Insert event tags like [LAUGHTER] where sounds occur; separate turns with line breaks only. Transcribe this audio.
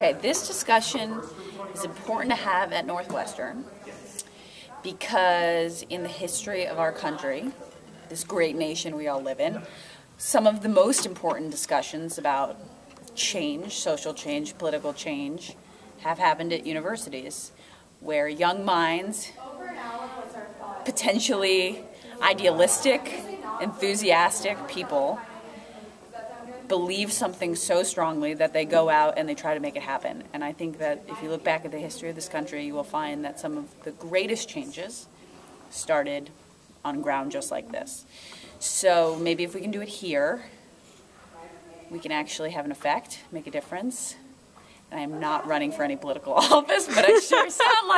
Okay, this discussion is important to have at Northwestern because in the history of our country, this great nation we all live in, some of the most important discussions about change, social change, political change, have happened at universities where young minds, potentially idealistic, enthusiastic people, believe something so strongly that they go out and they try to make it happen. And I think that if you look back at the history of this country, you will find that some of the greatest changes started on ground just like this. So maybe if we can do it here, we can actually have an effect, make a difference. And I am not running for any political [LAUGHS] office, but I sure [LAUGHS] sound like.